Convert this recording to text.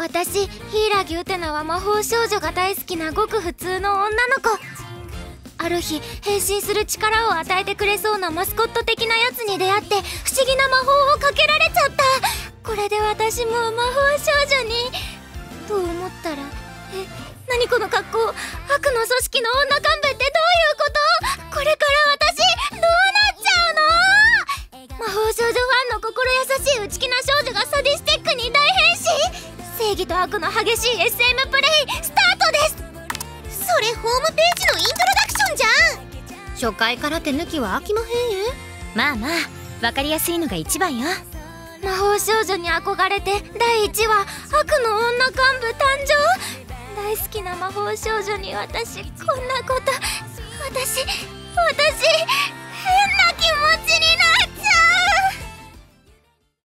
私柊ウテナは魔法少女が大好きなごく普通の女の子。ある日変身する力を与えてくれそうなマスコット的なやつに出会って不思議な魔法をかけられちゃった。これで私も魔法少女に。と思ったらえ何この格好。悪の組織の女幹部ってど正義と悪の激しい SM プレイスタートです。それホームページのイントロダクションじゃん。初回から手抜きは飽きまへんえまあまあ分かりやすいのが一番よ。魔法少女に憧れて第1話悪の女幹部誕生？大好きな魔法少女に私こんなこと私